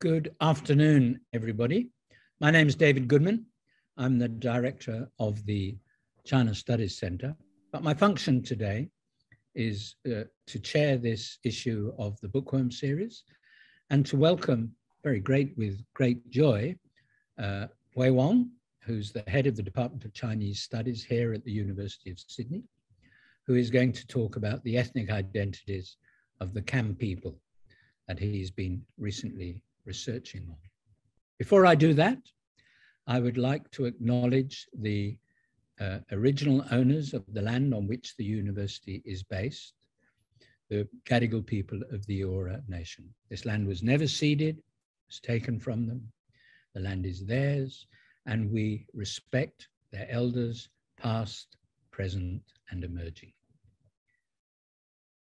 Good afternoon, everybody. My name is David Goodman. I'm the director of the China Studies Center. But my function today is uh, to chair this issue of the Bookworm series and to welcome, very great with great joy, uh, Wei Wang, who's the head of the Department of Chinese Studies here at the University of Sydney, who is going to talk about the ethnic identities of the Kam people that he's been recently researching on. Before I do that, I would like to acknowledge the uh, original owners of the land on which the university is based, the Gadigal people of the Eora Nation. This land was never ceded, was taken from them. The land is theirs, and we respect their elders, past, present, and emerging.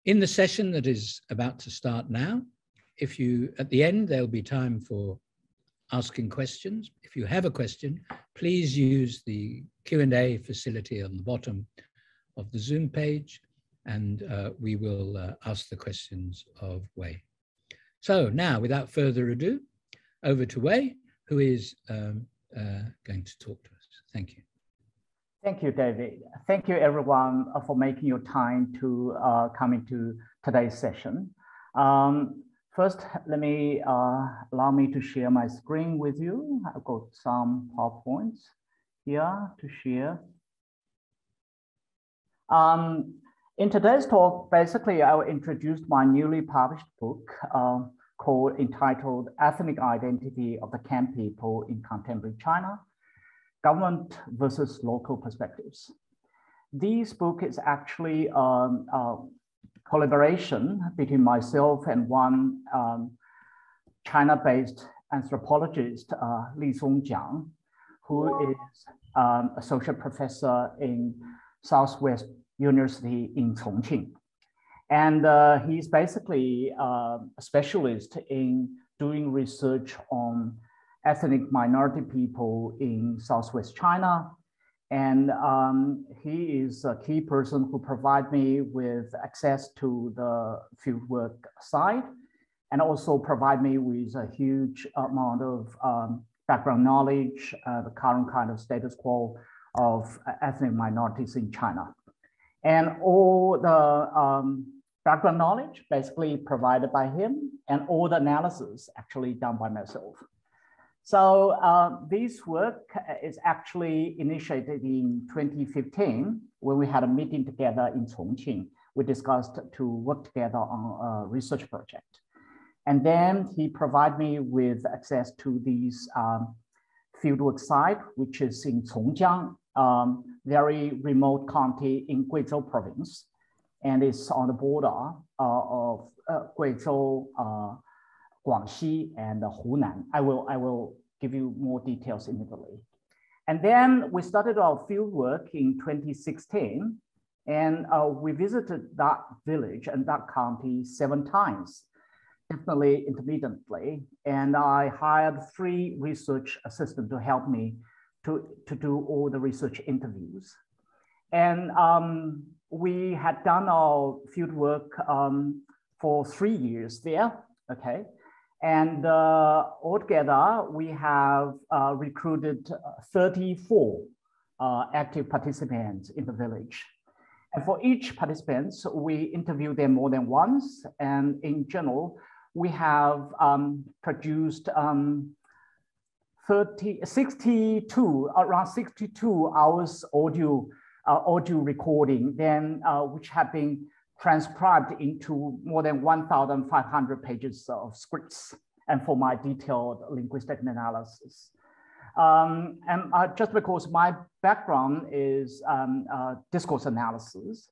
In the session that is about to start now, if you, at the end, there'll be time for asking questions. If you have a question, please use the Q&A facility on the bottom of the Zoom page, and uh, we will uh, ask the questions of Wei. So now, without further ado, over to Wei, who is um, uh, going to talk to us. Thank you. Thank you, David. Thank you, everyone, for making your time to uh, come into today's session. Um, First, let me uh, allow me to share my screen with you. I've got some PowerPoints here to share. Um, in today's talk, basically, I will introduce my newly published book uh, called entitled Ethnic Identity of the Kam People in Contemporary China, Government versus Local Perspectives. This book is actually um, uh, collaboration between myself and one um, China-based anthropologist, uh, Li Songjiang, who is um, associate professor in Southwest University in Chongqing. And uh, he's basically uh, a specialist in doing research on ethnic minority people in Southwest China and um, he is a key person who provide me with access to the fieldwork site and also provide me with a huge amount of um, background knowledge, uh, the current kind of status quo of ethnic minorities in China. And all the um, background knowledge basically provided by him and all the analysis actually done by myself. So uh, this work is actually initiated in 2015 when we had a meeting together in Chongqing. We discussed to work together on a research project. And then he provided me with access to this um, fieldwork site, which is in Congjiang, um, very remote county in Guizhou province. And it's on the border uh, of uh, Guizhou, uh, Guangxi, and Hunan. I will, I will give you more details immediately. And then we started our field work in 2016, and uh, we visited that village and that county seven times, definitely intermittently. And I hired three research assistants to help me to, to do all the research interviews. And um, we had done our field work um, for three years there, okay? And uh, altogether, we have uh, recruited 34 uh, active participants in the village. And for each participant, we interview them more than once. And in general, we have um, produced um, 30, 62, around 62 hours audio, uh, audio recording, then uh, which have been transcribed into more than 1,500 pages of scripts and for my detailed linguistic analysis. Um, and uh, just because my background is um, uh, discourse analysis,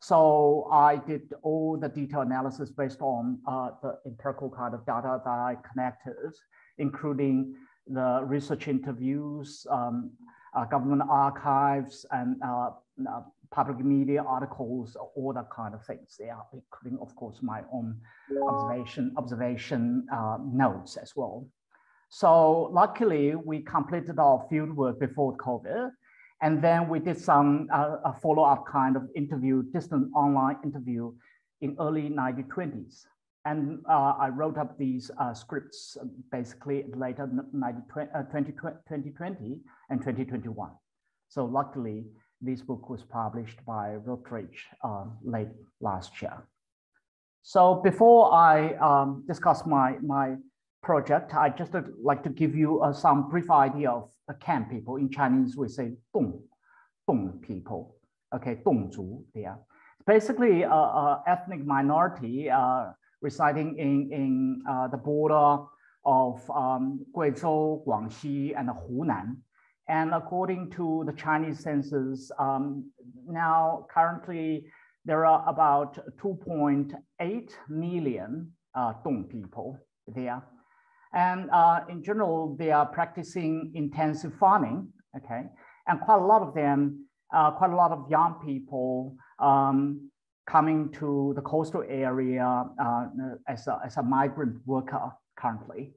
so I did all the detailed analysis based on uh, the empirical kind of data that I connected, including the research interviews, um, uh, government archives, and uh, uh, public media articles, all that kind of things there, including, of course, my own observation, observation uh, notes as well. So luckily, we completed our field work before COVID, and then we did some uh, follow-up kind of interview, distant online interview in early 1920s. And uh, I wrote up these uh, scripts uh, basically later 2020 and 2021. So luckily, this book was published by Routledge late last year. So before I um, discuss my, my project, I just like to give you uh, some brief idea of the Kam people. In Chinese, we say Dong, Dong people. Okay, Dongzu, yeah. Basically, a ethnic minority uh, residing in, in uh, the border of um, Guizhou, Guangxi, and Hunan. And according to the Chinese census, um, now currently there are about 2.8 million uh, Dong people there. And uh, in general, they are practicing intensive farming, okay? And quite a lot of them, uh, quite a lot of young people um, coming to the coastal area uh, as, a, as a migrant worker currently.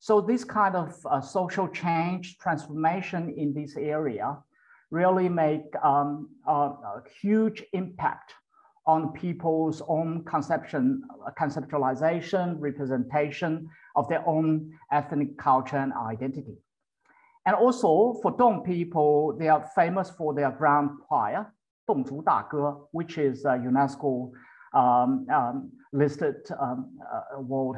So this kind of uh, social change, transformation in this area really make um, a, a huge impact on people's own conception, conceptualization, representation of their own ethnic culture and identity. And also for Dong people, they are famous for their grand choir, Dongzu Dage, which is a UNESCO um, um, listed um, uh, World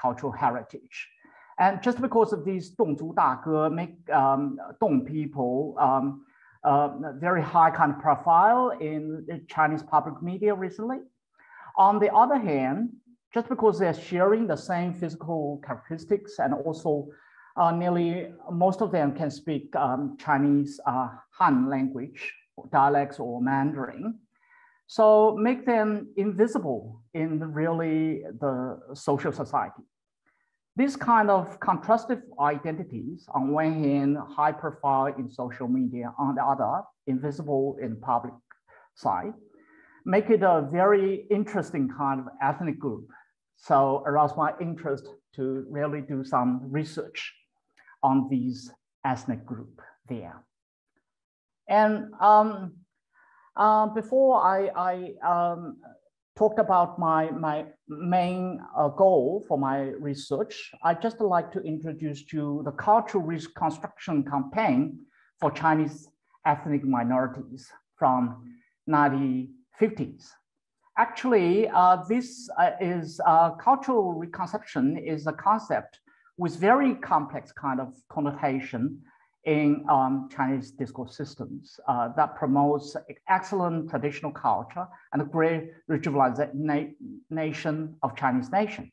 Cultural Heritage. And just because of these Dongzu Dage make um, Dong people um, uh, very high kind of profile in the Chinese public media recently. On the other hand, just because they're sharing the same physical characteristics and also uh, nearly most of them can speak um, Chinese uh, Han language, dialects or Mandarin. So make them invisible in really the social society. This kind of contrastive identities, on one hand, high profile in social media, on the other, invisible in public side, make it a very interesting kind of ethnic group. So arouse my interest to really do some research on these ethnic group there. And um, uh, before I, I um, talked about my, my main uh, goal for my research, I'd just like to introduce you the cultural reconstruction campaign for Chinese ethnic minorities from 1950s. Actually, uh, this uh, is uh, cultural reconstruction is a concept with very complex kind of connotation in um, Chinese discourse systems uh, that promotes excellent traditional culture and a great revitalization of Chinese nation.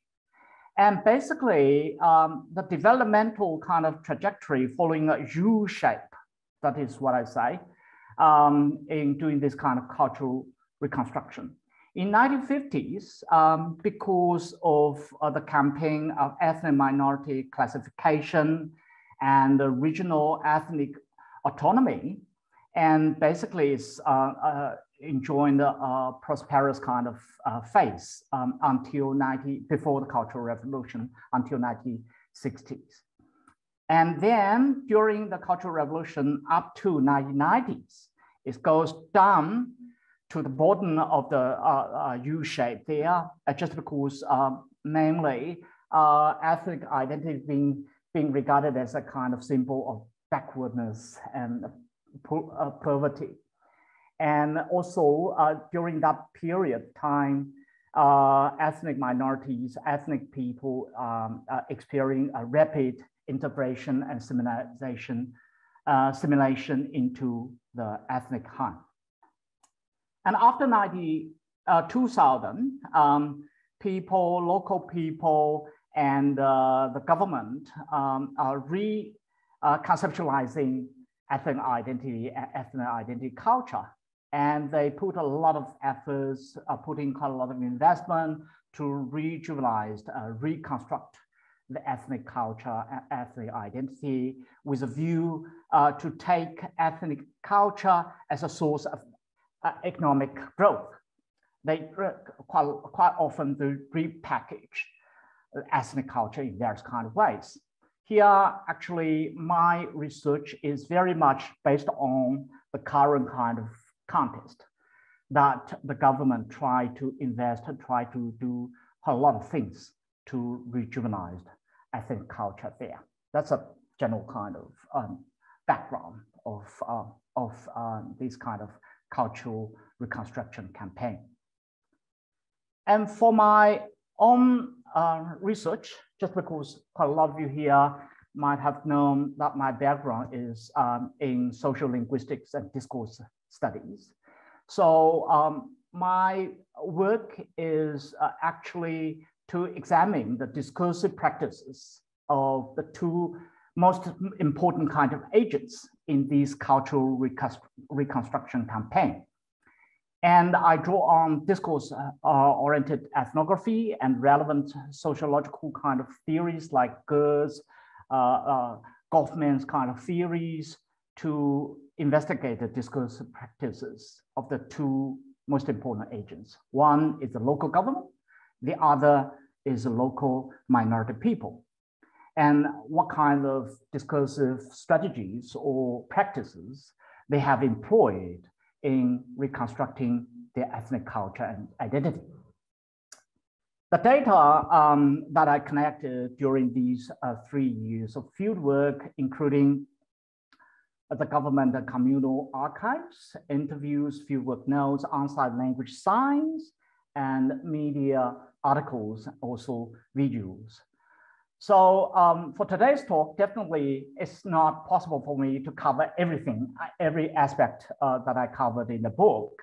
And basically, um, the developmental kind of trajectory following a U shape, that is what I say, um, in doing this kind of cultural reconstruction. In 1950s, um, because of uh, the campaign of ethnic minority classification and the regional ethnic autonomy. And basically it's uh, uh, enjoying the uh, prosperous kind of uh, phase um, until 90, before the Cultural Revolution, until 1960s. And then during the Cultural Revolution up to 1990s, it goes down to the bottom of the uh, uh, U shape there, just because namely ethnic identity being being regarded as a kind of symbol of backwardness and uh, poverty. And also uh, during that period time, uh, ethnic minorities, ethnic people um, uh, experiencing a rapid integration and simulation, uh, simulation into the ethnic Han. And after 90, uh, 2000, um, people, local people, and uh, the government um, are re-conceptualizing uh, ethnic identity, and ethnic identity culture. And they put a lot of efforts, uh, putting quite a lot of investment to rejuvenate, uh, reconstruct the ethnic culture, ethnic identity with a view uh, to take ethnic culture as a source of uh, economic growth. They uh, quite, quite often they repackage ethnic culture in various kind of ways. Here, actually, my research is very much based on the current kind of context that the government try to invest, and try to do a lot of things to rejuvenize ethnic culture there. That's a general kind of um, background of, uh, of uh, this kind of cultural reconstruction campaign. And for my own uh, research, just because quite a lot of you here might have known that my background is um, in social linguistics and discourse studies. So um, my work is uh, actually to examine the discursive practices of the two most important kind of agents in this cultural reconstruction campaign. And I draw on discourse-oriented uh, ethnography and relevant sociological kind of theories like Geertz, uh, uh, Goffman's kind of theories to investigate the discourse practices of the two most important agents. One is the local government, the other is the local minority people. And what kind of discursive strategies or practices they have employed in reconstructing their ethnic culture and identity. The data um, that I collected during these uh, three years of fieldwork, including the government and communal archives, interviews, fieldwork notes, on-site language signs, and media articles, also videos. So um, for today's talk, definitely it's not possible for me to cover everything, every aspect uh, that I covered in the book.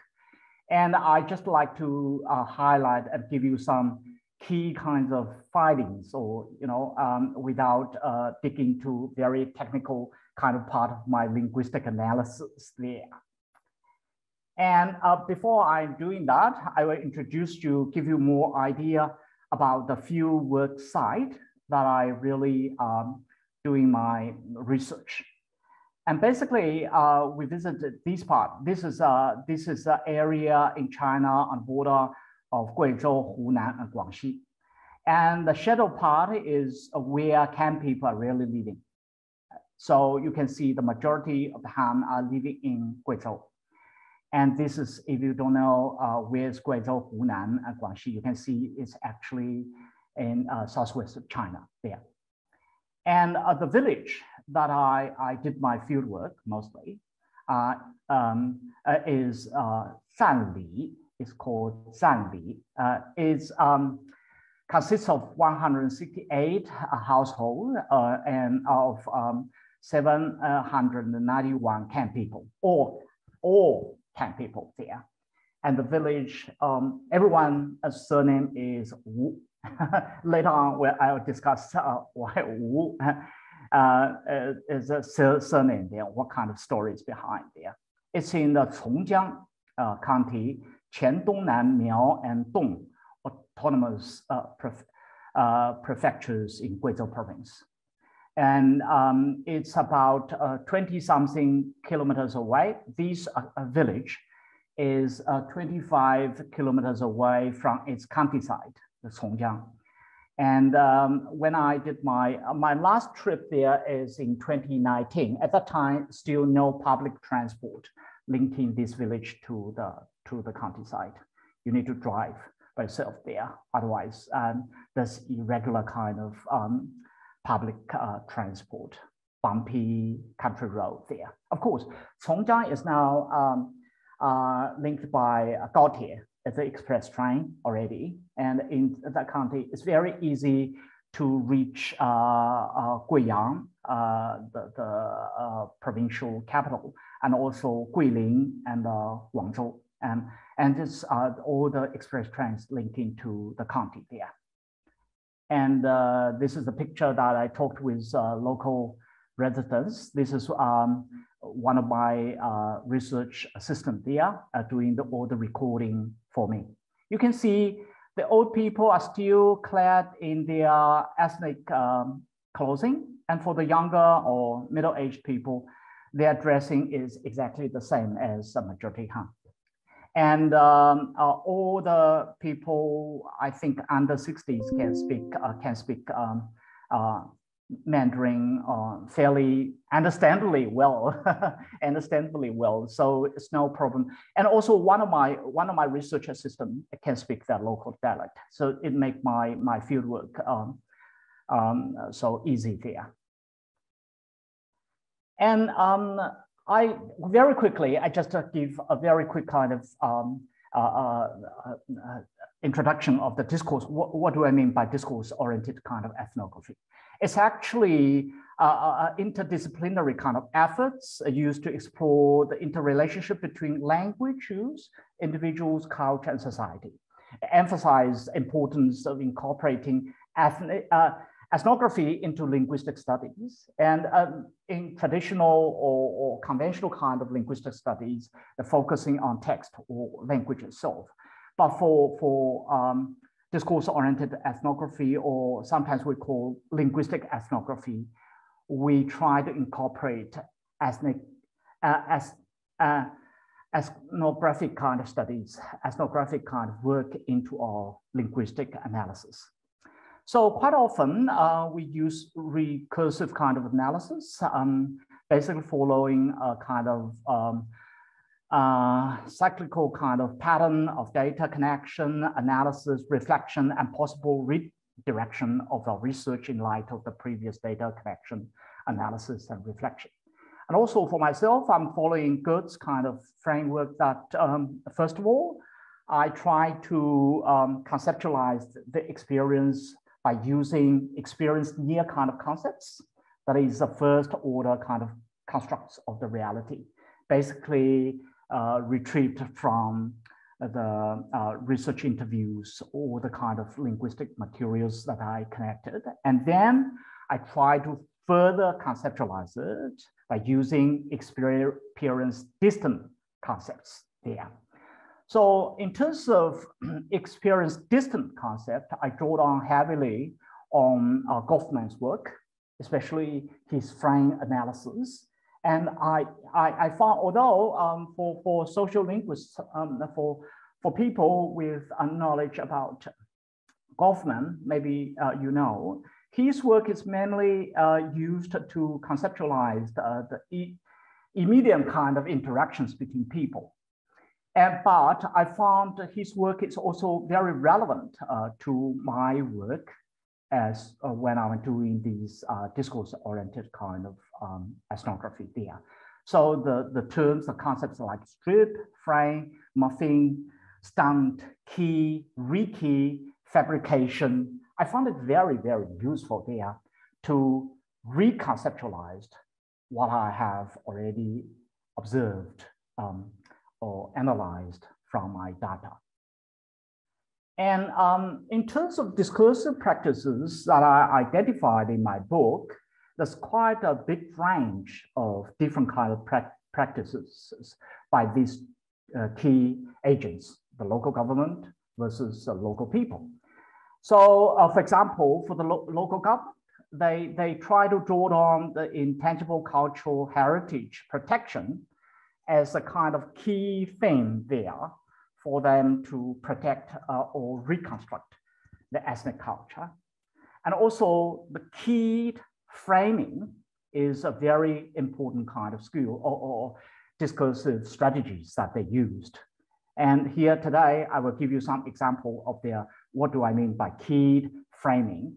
And I just like to uh, highlight and give you some key kinds of findings or, you know, um, without uh, digging to very technical kind of part of my linguistic analysis there. And uh, before I'm doing that, I will introduce you, give you more idea about the few work site that I really um, doing my research. And basically, uh, we visited this part. This is uh, this is an area in China on the border of Guizhou, Hunan, and Guangxi. And the shadow part is where Han people are really living. So you can see the majority of the Han are living in Guizhou. And this is, if you don't know uh, where's Guizhou, Hunan, and Guangxi, you can see it's actually in uh, southwest of China there. And uh, the village that I, I did my field work mostly uh, um, is Zhanli. It's called Zhanli. Uh, it um, consists of 168 households uh, and of um, 791 Kam people, all, all Kam people there. And the village, um, everyone's surname is Wu. Later on, I'll discuss uh, why Wu uh, is a surname there, what kind of stories behind there. It's in the Congjiang uh, County, Qiandongnan, Miao, and Dong autonomous uh, pref uh, prefectures in Guizhou province. And um, it's about uh, 20 something kilometers away. This uh, village is uh, 25 kilometers away from its countryside, the Congjiang. And um, when I did my, uh, my last trip there is in 2019. At that time, still no public transport linking this village to the, to the countryside. You need to drive by yourself there. Otherwise, um, there's irregular kind of um, public uh, transport, bumpy country road there. Of course, Congjiang is now um, uh, linked by Gaotie as an express train already. And in that county, it's very easy to reach uh, uh, Guiyang, uh, the, the uh, provincial capital, and also Guilin and uh, Guangzhou. And, and this are all the express trains linking to the county there. And uh, this is the picture that I talked with uh, local residents. This is um, one of my uh, research assistant there uh, doing the, all the recording for me. You can see the old people are still clad in their ethnic um, clothing. And for the younger or middle-aged people, their dressing is exactly the same as the majority Han. And um, uh, all the people, I think under 60s can speak, uh, can speak um, uh, Mandarin uh, fairly understandably well, understandably well. So it's no problem. And also one of my one of my research assistants can speak that local dialect, so it make my my fieldwork um, um, so easy there. And um, I very quickly, I just give a very quick kind of um, uh, uh, uh, introduction of the discourse. What, what do I mean by discourse-oriented kind of ethnography? It's actually uh, uh, interdisciplinary kind of efforts used to explore the interrelationship between language use, individuals, culture, and society. Emphasize importance of incorporating uh, ethnography into linguistic studies. And um, in traditional or, or, conventional kind of linguistic studies, the focusing on text or language itself. But for, for um, discourse-oriented ethnography, or sometimes we call linguistic ethnography, we try to incorporate ethnic, uh, as, uh, ethnographic kind of studies, ethnographic kind of work into our linguistic analysis. So quite often uh, we use recursive kind of analysis, um, basically following a kind of um, uh, cyclical kind of pattern of data connection, analysis, reflection, and possible redirection of our research in light of the previous data connection, analysis, and reflection. And also for myself, I'm following Geertz kind of framework that, um, first of all, I try to um, conceptualize the experience by using experience near kind of concepts. That is the first order kind of constructs of the reality. Basically, retrieved from the uh, research interviews or the kind of linguistic materials that I connected. And then I try to further conceptualize it by using experience distant concepts there. So in terms of experience distant concept, I draw on heavily on uh, Goffman's work, especially his frame analysis and I, I, I found, although um, for, for social linguists, um, for, for people with knowledge about Goffman, maybe uh, you know, his work is mainly uh, used to conceptualize uh, the e immediate kind of interactions between people. And, but I found his work is also very relevant uh, to my work as uh, when I'm doing these uh, discourse-oriented kind of um, ethnography there. So the, the terms, the concepts like strip, frame, muffin, stunt, key, rekey, fabrication, I found it very, very useful there to reconceptualize what I have already observed um, or analyzed from my data. And um, in terms of discursive practices that I identified in my book, there's quite a big range of different kind of pra practices by these uh, key agents, the local government versus the local people. So uh, for example, for the lo local government, they, they try to draw on the intangible cultural heritage protection as a kind of key thing there for them to protect uh, or reconstruct the ethnic culture. And also the key framing is a very important kind of skill or, or discursive strategies that they used. And here today, I will give you some example of their, what do I mean by keyed framing?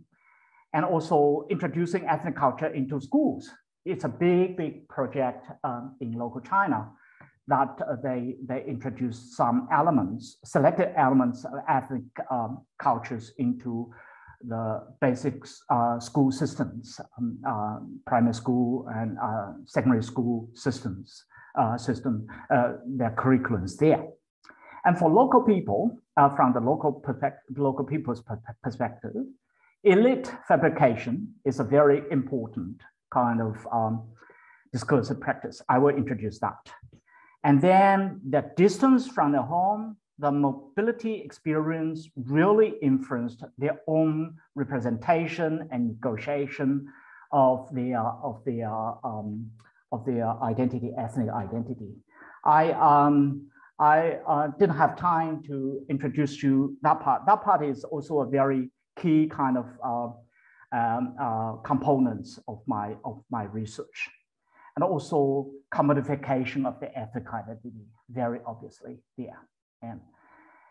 And also introducing ethnic culture into schools. It's a big, big project um, in local China that uh, they, they introduced some elements, selected elements of ethnic um, cultures into the basic uh, school systems, um, uh, primary school and uh, secondary school systems, uh, system, uh, their curriculums there. And for local people, from the local, local people's perspective, elite fabrication is a very important kind of um, discursive practice. I will introduce that. And then the distance from the home, the mobility experience really influenced their own representation and negotiation of their of their um, of their identity, ethnic identity. I um, I uh, didn't have time to introduce you that part. That part is also a very key kind of uh, um, uh, components of my, of my research. And also commodification of the ethical identity, very obviously there. And,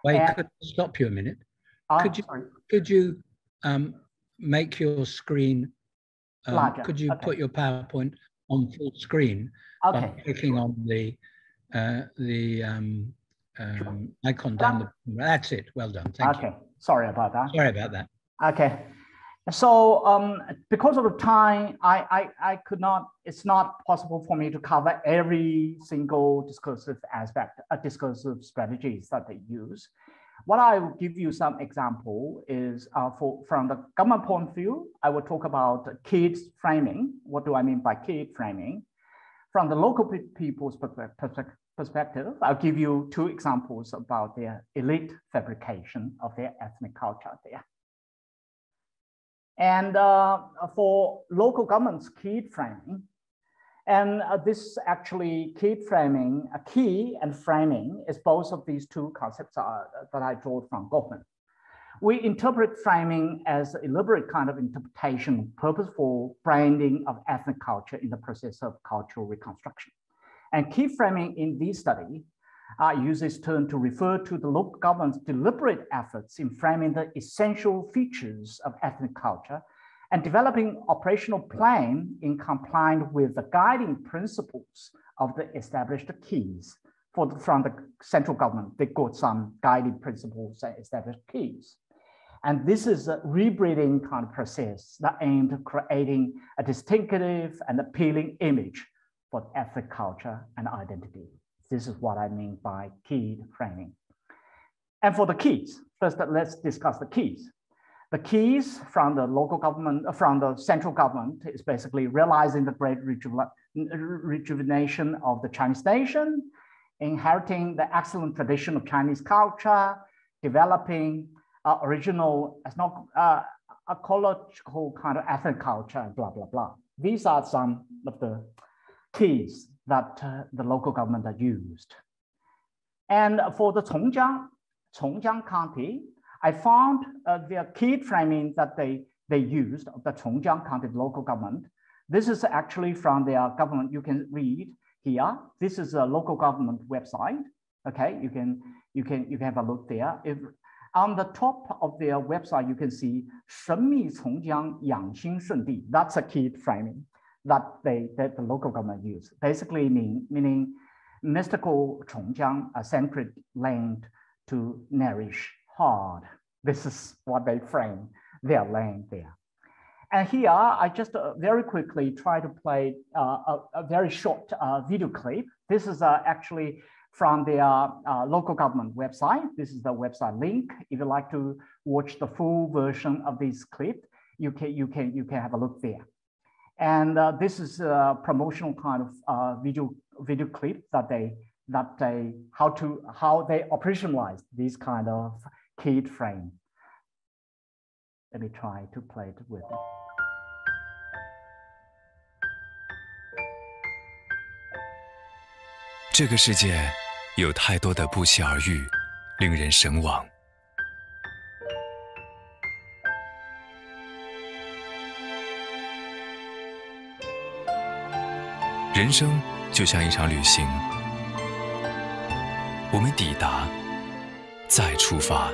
Wei, and- could I stop you a minute? uh, Could you- sorry. Could you um, make your screen, um, Larger, could you okay. put your PowerPoint on full screen Okay, by clicking on the, uh, the um, um, icon down the, that's it, well done, thank you. okay, sorry about that. Sorry about that. Okay. So um, because of the time, I, I, I could not, it's not possible for me to cover every single discursive aspect, uh, discursive strategies that they use. What I will give you some example is uh, for from the government point of view, I will talk about kids framing. What do I mean by keyed framing? From the local pe- people's perspe- perspe- perspective, I'll give you two examples about their elite fabrication of their ethnic culture there. And uh, for local governments, key framing, and uh, this actually key framing, a key and framing is both of these two concepts are, that I draw from Goffman. We interpret framing as a deliberate kind of interpretation, purposeful branding of ethnic culture in the process of cultural reconstruction. And key framing in this study uh, uses term to refer to the local government's deliberate efforts in framing the essential features of ethnic culture and developing operational plan in compliance with the guiding principles of the established keys. For the, from the central government, they got some guiding principles and established keys. And this is a rebreeding kind of process that aimed at creating a distinctive and appealing image for ethnic culture and identity. This is what I mean by key framing. And for the keys, first let's discuss the keys. The keys from the local government, uh, from the central government is basically realizing the great rejuve- rejuvenation of the Chinese nation, inheriting the excellent tradition of Chinese culture, developing uh, original, it's not uh, ecological kind of ethnic culture, blah, blah, blah. These are some of the keys that uh, the local government used. And for the Congjiang, Congjiang County, I found uh, the key framing that they, they used of the Congjiang County local government. This is actually from their government. You can read here. This is a local government website. Okay, you can you can you can have a look there. If on the top of their website, you can see 神秘从江养心圣地. That's a key framing that they that the local government use. Basically mean, meaning mystical Congjiang, a sacred land to nourish hard. This is what they frame their land there. And here, I just uh, very quickly try to play uh, a, a, very short uh, video clip. This is uh, actually from their uh, local government website. This is the website link. If you like to watch the full version of this clip, you can, you can, you can have a look there. And uh, this is a promotional kind of uh, video video clip that they that they how to how they operationalize this kind of keyed frame. Let me try to play it with it. 这个世界有太多的不期而遇，令人神往。 人生就像一场旅行，我们抵达，再出发。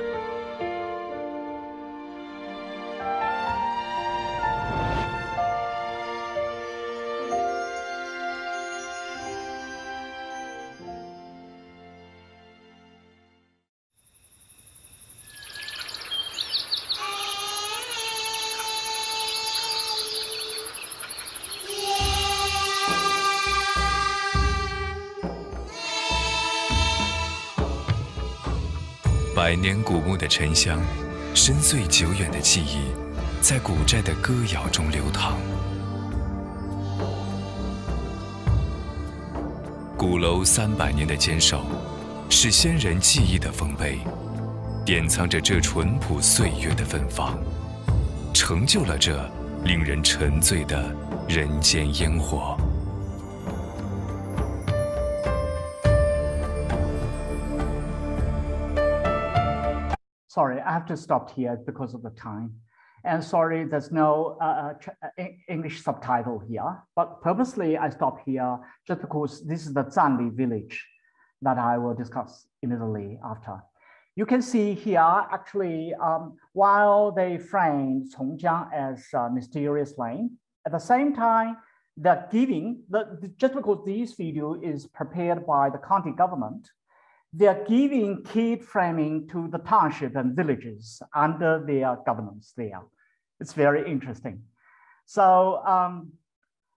的沉香，深邃久远的记忆，在古寨的歌谣中流淌。鼓楼三百年的坚守，是先人记忆的丰碑，典藏着这淳朴岁月的芬芳，成就了这令人沉醉的人间烟火。Sorry, I have to stop here because of the time. And sorry, there's no uh, uh English subtitle here, but purposely I stop here just because this is the Zhanli village that I will discuss immediately after. You can see here, actually, um, while they frame Congjiang as a mysterious lane, at the same time, they're giving, the, just because this video is prepared by the county government, they are giving key framing to the township and villages under their governance there. It's very interesting. So um,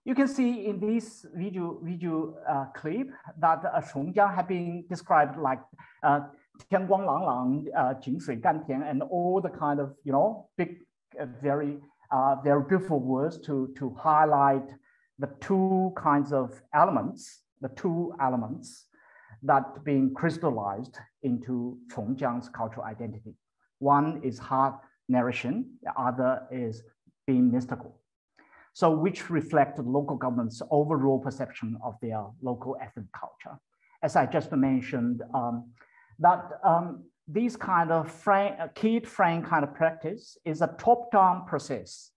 you can see in this video, video uh, clip that uh, Congjiang have been described like uh, Tianguang uh, and all the kind of, you know, big, uh, very, uh, very beautiful words to, to highlight the two kinds of elements, the two elements that being crystallized into Congjiang's cultural identity. One is hard narration, the other is being mystical. So which reflect the local government's overall perception of their local ethnic culture. As I just mentioned, um, that um, these kind of frame, keyed frame kind of practice is a top-down process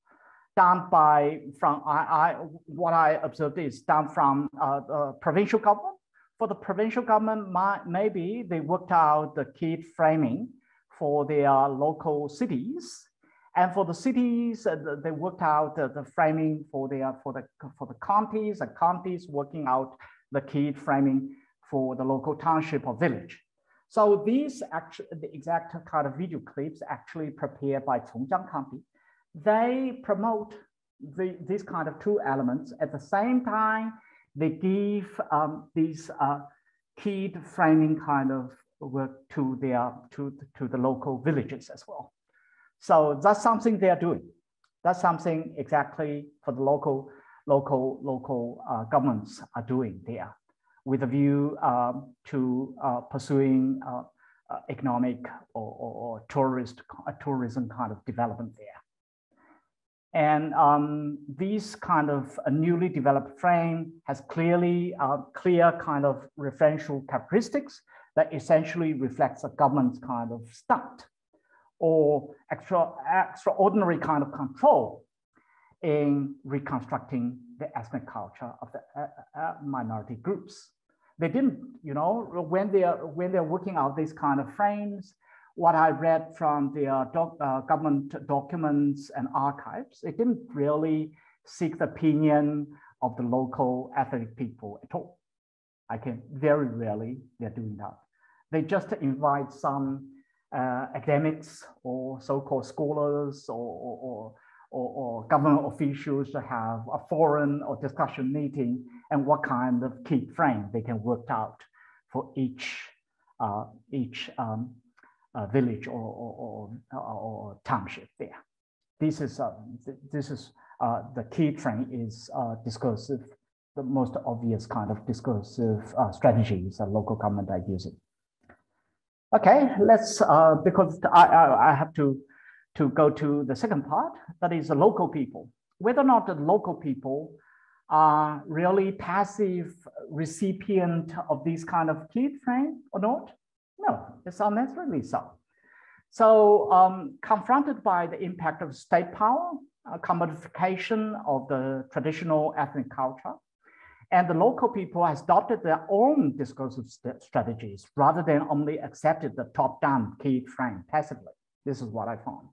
done by, from I, I, what I observed is done from uh, the provincial government. For the provincial government, maybe they worked out the keyed framing for their local cities. And for the cities, uh, they worked out the, the framing for their for the for the counties, and counties working out the key framing for the local township or village. So these actually, the exact kind of video clips actually prepared by Congjiang County, they promote the, these kind of two elements. At the same time, they give um, these uh, keyed framing kind of work to their to, to the local villages as well. So that's something they are doing. That's something exactly for the local local local uh, governments are doing there with a view um, to uh, pursuing uh, uh, economic or, or, or, tourist tourism kind of development there. And um, this kind of newly developed frame has clearly uh, clear kind of referential characteristics that essentially reflects a government's kind of stunt or extra, extraordinary kind of control in reconstructing the ethnic culture of the uh, uh, minority groups. They didn't, you know, when they're when they're working out these kind of frames, what I read from their doc, uh, government documents and archives, it didn't really seek the opinion of the local ethnic people at all. I can very rarely they're doing that. They just invite some uh, academics or so-called scholars or, or, or, or, government officials to have a forum or discussion meeting and what kind of key frame they can work out for each, uh, each um, uh, village or, or, or, or, township there. This is, uh, this is uh, the key frame is uh, discursive, the most obvious kind of discursive uh, strategies that local government are using. Okay, let's, uh, because I, I, I, have to, to go to the second part, that is the local people. Whether or not the local people are really passive recipient of this kind of key frame or not? No, it's not necessarily so. So um, confronted by the impact of state power, a commodification of the traditional ethnic culture, and the local people has adopted their own discursive st strategies rather than only accepted the top-down key frame passively. This is what I found.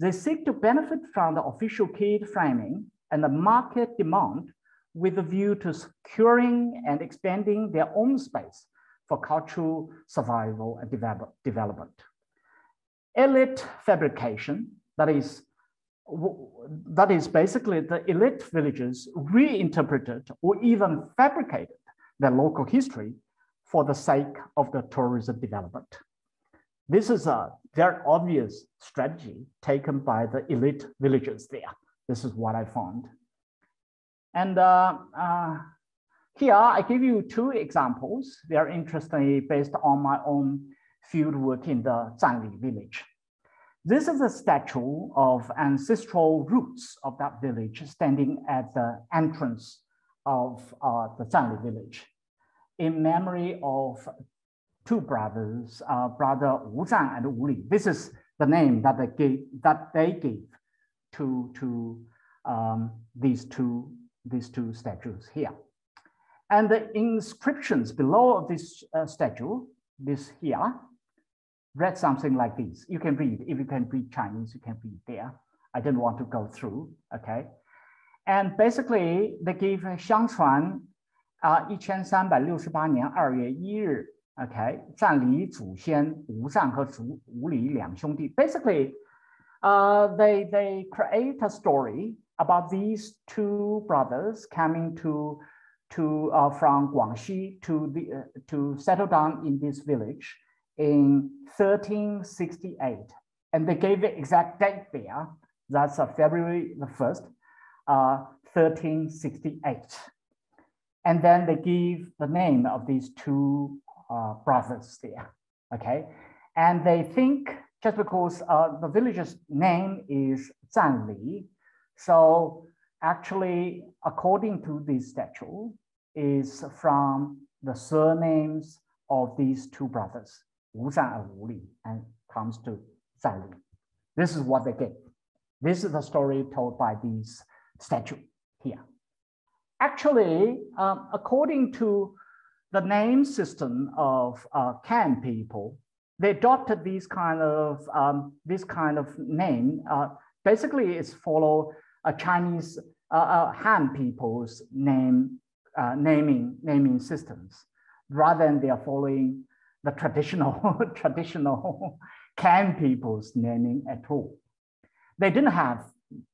They seek to benefit from the official key framing and the market demand with a view to securing and expanding their own space for cultural survival and develop, development. Elite fabrication, that is that is basically the elite villages reinterpreted or even fabricated their local history for the sake of the tourism development. This is a very obvious strategy taken by the elite villages there. This is what I found. And uh, uh, here I give you two examples. They are interestingly based on my own field work in the Zhanli village. This is a statue of ancestral roots of that village standing at the entrance of uh, the Zhanli village in memory of two brothers, uh, brother Wu Zhang and Wu Li. This is the name that they gave, that they gave to, to um, these, two, these two statues here. And the inscriptions below this uh, statue, this here, read something like this. You can read, if you can read Chinese, you can read there. I didn't want to go through, okay? And basically, they give 相传啊，一千三百六十八年二月一日，OK，赞礼祖先吴赞和祖吴礼两兄弟。Basically, uh, they they create a story about these two brothers coming to to uh, from Guangxi to the uh, to settle down in this village in 1368, and they gave the exact date there. That's uh, February the first, 1368. Uh, and then they give the name of these two brothers there. Okay, and they think just because uh, the village's name is Zhanli, so actually, according to this statue, is from the surnames of these two brothers, Wu Zan and Wu Li, and comes to Zan Li. This is what they get. This is the story told by these statue here. Actually, um, according to the name system of uh, Kam people, they adopted these kind of um, this kind of name. Uh, basically, it's follow a Chinese uh, uh, Han people's name uh, naming naming systems, rather than they are following the traditional traditional Kam people's naming at all. They didn't have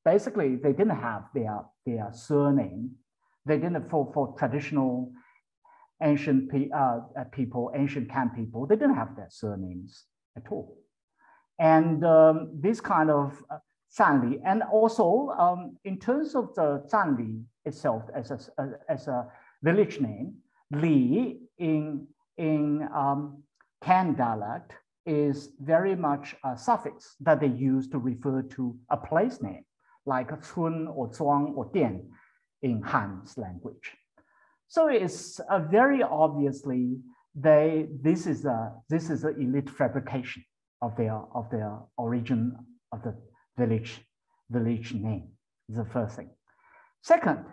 basically they didn't have their their surname. They didn't for for traditional ancient pe uh, people, ancient Kam people. They didn't have their surnames at all. And um, this kind of Zhanli. And also, um, in terms of the Zhanli itself as a, as a village name, Li in, in um, Kam dialect is very much a suffix that they use to refer to a place name, like Chun or Zhuang or Dian in Han's language. So it's very obviously they this is a this is an elite fabrication of their of their origin of the village, village name, is the first thing. Second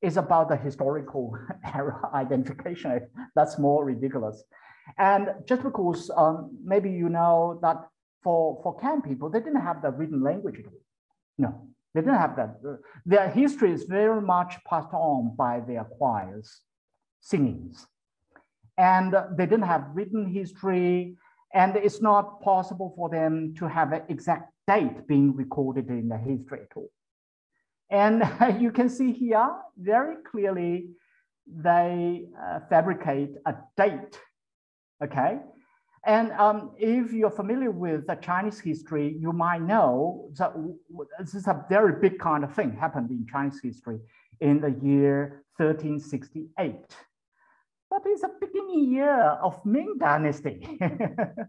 is about the historical era identification. That's more ridiculous. And just because um, maybe you know that for, for Kam people, they didn't have the written language. No, they didn't have that. Their history is very much passed on by their choirs, singings. And they didn't have written history, and it's not possible for them to have an exact date being recorded in the history at all. And you can see here very clearly they uh, fabricate a date, okay? And um, if you're familiar with the Chinese history, you might know that this is a very big kind of thing happened in Chinese history in the year 1368. But it's a beginning year of Ming Dynasty.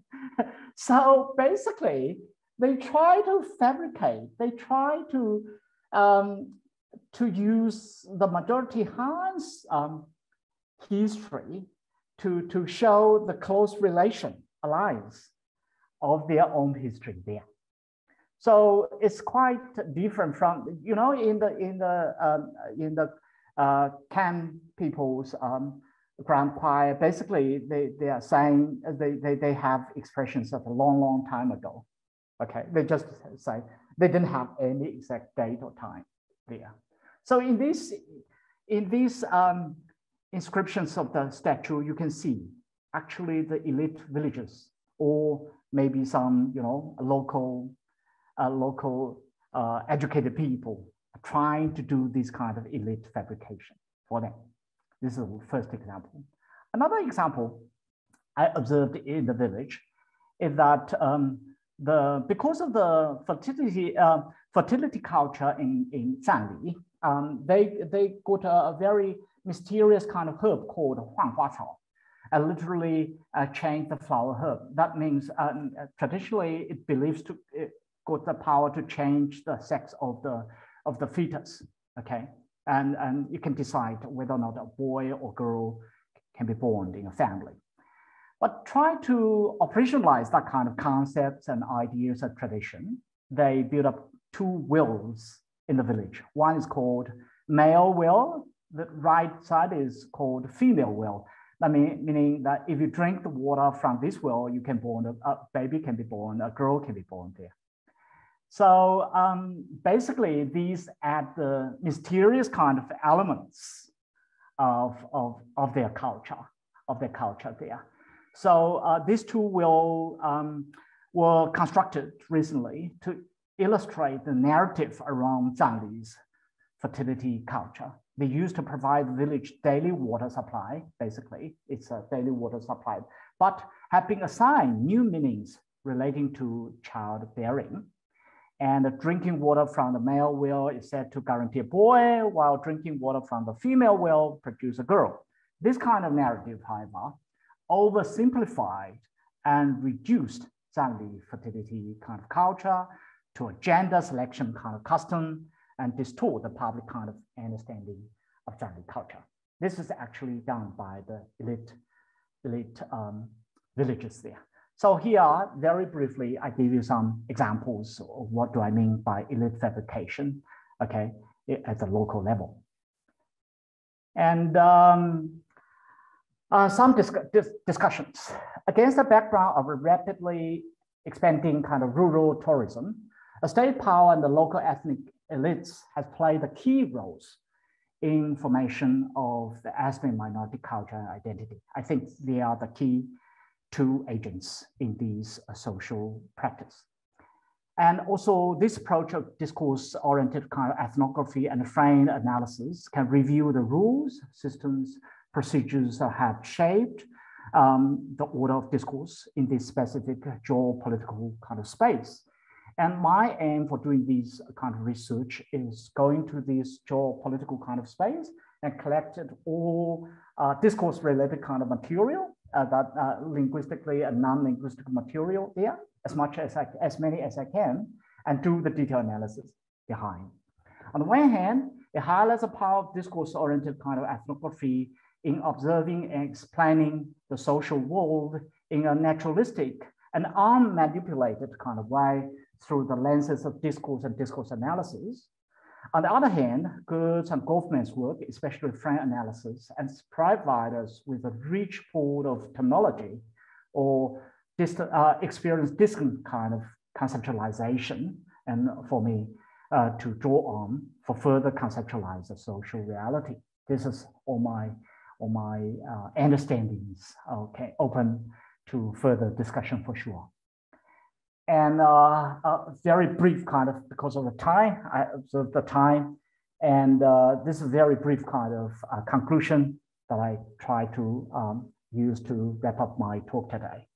so basically, they try to fabricate, they try to, um, to use the majority Han's um, history to, to show the close relation, alliance of their own history there. So it's quite different from, you know, in the, in the, um, in the uh, Kam people's um, grand choir, basically they, they are saying, they, they, they have expressions of a long, long time ago. Okay, they just say they didn't have any exact date or time there. So in this, in these um, inscriptions of the statue, you can see actually the elite villages or maybe some, you know, local, uh, local uh, educated people trying to do this kind of elite fabrication for them. This is the first example. Another example I observed in the village is that um, the because of the fertility uh, fertility culture in in Zhanli, um, they they got a, a, very mysterious kind of herb called Huanhuacao. I literally uh, change the flower herb. That means um, traditionally it believes to it got the power to change the sex of the of the fetus. Okay, and and you can decide whether or not a boy or girl can be born in a family but try to operationalize that kind of concepts and ideas and tradition. They build up two wills in the village. One is called male will. The right side is called female will. That mean, meaning that if you drink the water from this well, you can born a, a baby can be born, a girl can be born there. So um, basically, these add the mysterious kind of elements of, of, of their culture, of their culture there. So uh, these two will um, were constructed recently to illustrate the narrative around Zhanli's fertility culture. They used to provide village daily water supply, basically, it's a daily water supply, but have been assigned new meanings relating to childbearing. And drinking water from the male well is said to guarantee a boy, while drinking water from the female well produce a girl. This kind of narrative, however, oversimplified and reduced Zhanli fertility kind of culture to a gender selection kind of custom and distort the public kind of understanding of Zhanli culture. This is actually done by the elite, elite um, villages there. So here, very briefly, I give you some examples of what do I mean by elite fabrication, okay, at the local level. And um, uh, some dis dis discussions. Against the background of a rapidly expanding kind of rural tourism, a state power and the local ethnic elites has played the key roles in formation of the ethnic minority culture and identity. I think they are the key two agents in these uh, social practice. And also this approach of discourse-oriented kind of ethnography and frame analysis can review the rules, systems, procedures have shaped um, the order of discourse in this specific geopolitical kind of space. And my aim for doing this kind of research is going to this geopolitical kind of space and collected all uh, discourse related kind of material uh, that uh, linguistically and non-linguistic material there as much as I, as many as I can and do the detailed analysis behind. On the one hand, it highlights the power of discourse-oriented kind of ethnography in observing and explaining the social world in a naturalistic and unmanipulated kind of way through the lenses of discourse and discourse analysis. On the other hand, Geertz and Goffman's work, especially frame analysis, and provide us with a rich pool of terminology or distant, uh, experience distant kind of conceptualization and for me uh, to draw on for further conceptualize the social reality. This is all my or my uh, understandings okay, open to further discussion for sure. And uh, very brief kind of, because of the time, I observe the time, and uh, this is a very brief kind of conclusion that I try to um, use to wrap up my talk today.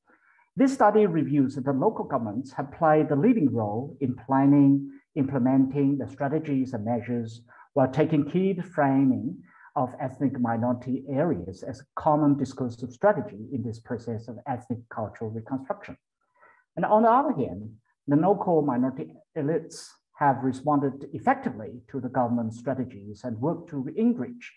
This study reviews that the local governments have played the leading role in planning, implementing the strategies and measures while taking keyed framing of ethnic minority areas as a common discursive strategy in this process of ethnic cultural reconstruction. And on the other hand, the local minority elites have responded effectively to the government strategies and worked to enrich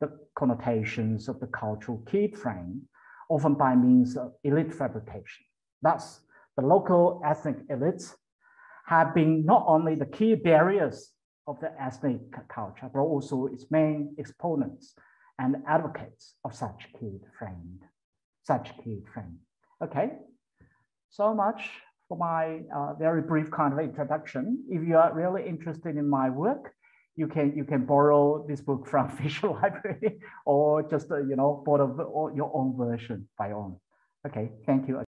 the connotations of the cultural key frame, often by means of elite fabrication. Thus, the local ethnic elites have been not only the key barriers of the ethnic culture, but also its main exponents and advocates of such key frame, such key frame. Okay, so much for my uh, very brief kind of introduction. If you are really interested in my work, you can you can borrow this book from Fisher Library or just uh, you know borrow your own version by own. Okay, thank you.